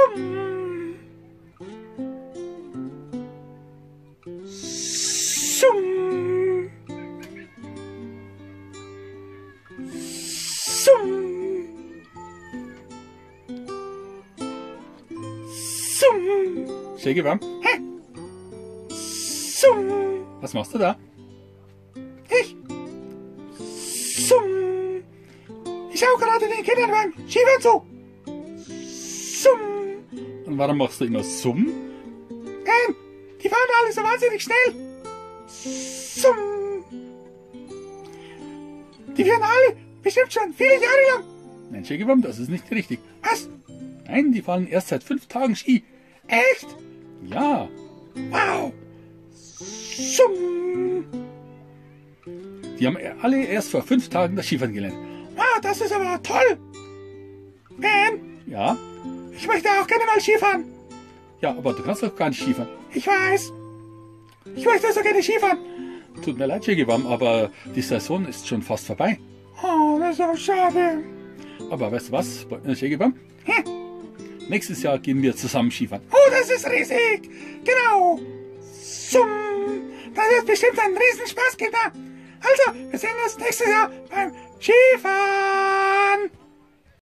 Summ. Summ. Summ. Summ. Schägebaum, Hä? Summ. was machst du da? Ich. Summ. Ich schau gerade den Kindern beim Skifahren zu. Summ. Warum machst du immer Summ? Ähm, die fahren alle so wahnsinnig schnell. Summ. Die fahren alle bestimmt schon viele Jahre lang. Nein, Schägebaum, das ist nicht richtig. Was? Nein, die fahren erst seit fünf Tagen Ski. Echt? Ja, Wow. Summ. die haben alle erst vor fünf Tagen das Skifahren gelernt. Wow, das ist aber toll. Ben, Ja, ich möchte auch gerne mal Skifahren. ja, aber du kannst doch gar nicht Skifahren. Ich weiß. Ich möchte so gerne Skifahren. Tut mir leid, Schägebaum, aber die Saison ist schon fast vorbei. Oh, das ist aber schade. Aber weißt du was, äh, Schägebaum? Hm. Nächstes Jahr gehen wir zusammen Skifahren. Oh, das ist riesig. Genau. Summ. Das wird bestimmt ein Riesenspaß, Kinder. Also, wir sehen uns nächstes Jahr beim Skifahren.